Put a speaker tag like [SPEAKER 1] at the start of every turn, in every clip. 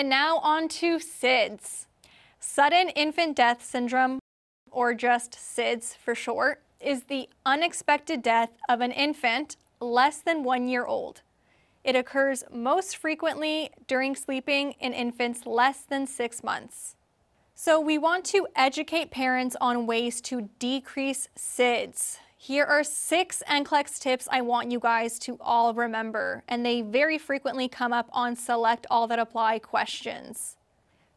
[SPEAKER 1] And now on to SIDS. Sudden infant death syndrome, or just SIDS for short, is the unexpected death of an infant less than one year old. It occurs most frequently during sleeping in infants less than six months. So we want to educate parents on ways to decrease SIDS. Here are six NCLEX tips I want you guys to all remember, and they very frequently come up on Select All That Apply questions.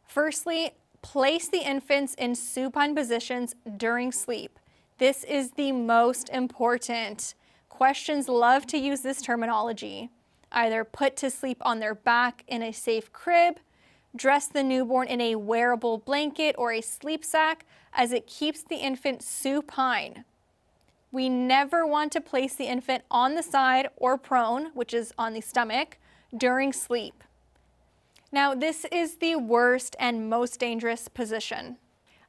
[SPEAKER 1] Firstly, place the infants in supine positions during sleep. This is the most important. Questions love to use this terminology. Either put to sleep on their back in a safe crib, dress the newborn in a wearable blanket or a sleep sack as it keeps the infant supine. We never want to place the infant on the side or prone, which is on the stomach, during sleep. Now, this is the worst and most dangerous position.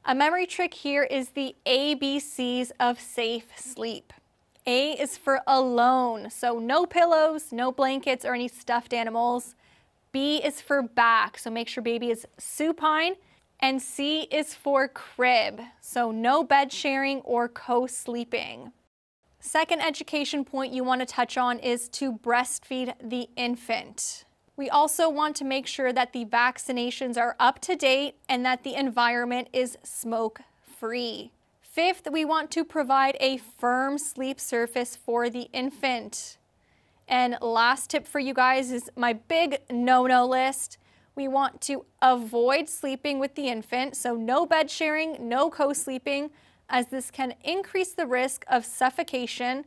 [SPEAKER 1] A memory trick here is the ABCs of safe sleep. A is for alone, so no pillows, no blankets, or any stuffed animals. B is for back, so make sure baby is supine. And C is for crib, so no bed sharing or co-sleeping. Second education point you want to touch on is to breastfeed the infant. We also want to make sure that the vaccinations are up to date and that the environment is smoke free. Fifth, we want to provide a firm sleep surface for the infant. And last tip for you guys is my big no-no list. We want to avoid sleeping with the infant, so no bed sharing, no co-sleeping, as this can increase the risk of suffocation.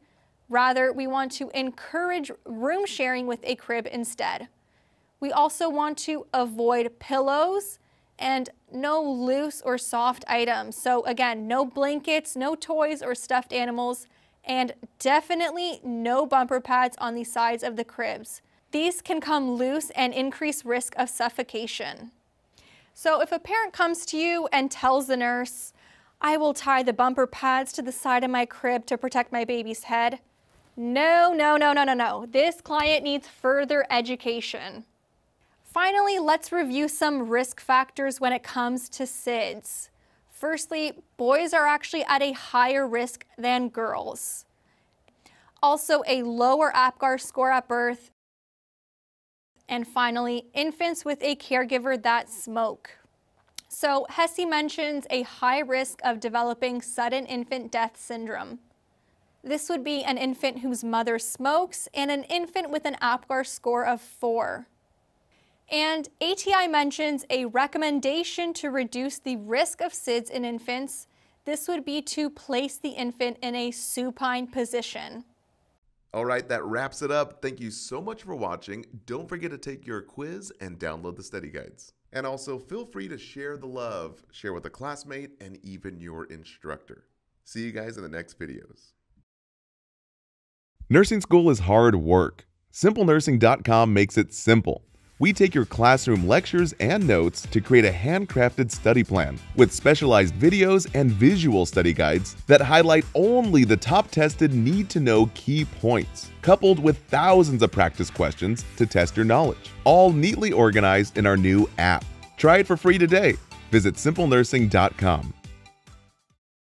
[SPEAKER 1] Rather, we want to encourage room sharing with a crib instead. We also want to avoid pillows and no loose or soft items. So again, no blankets, no toys or stuffed animals, and definitely no bumper pads on the sides of the cribs. These can come loose and increase risk of suffocation. So if a parent comes to you and tells the nurse, I will tie the bumper pads to the side of my crib to protect my baby's head. No, no, no, no, no, no. This client needs further education. Finally, let's review some risk factors when it comes to SIDS. Firstly, boys are actually at a higher risk than girls. Also, a lower APGAR score at birth. And finally, infants with a caregiver that smoke. So HESI mentions a high risk of developing sudden infant death syndrome. This would be an infant whose mother smokes and an infant with an APGAR score of 4. And ATI mentions a recommendation to reduce the risk of SIDS in infants. This would be to place the infant in a supine position.
[SPEAKER 2] All right, that wraps it up. Thank you so much for watching. Don't forget to take your quiz and download the study guides. And also feel free to share the love, share with a classmate, and even your instructor. See you guys in the next videos.
[SPEAKER 3] Nursing school is hard work. SimpleNursing.com makes it simple. We take your classroom lectures and notes to create a handcrafted study plan with specialized videos and visual study guides that highlight only the top tested need to know key points, coupled with thousands of practice questions to test your knowledge, all neatly organized in our new app. Try it for free today. Visit simplenursing.com.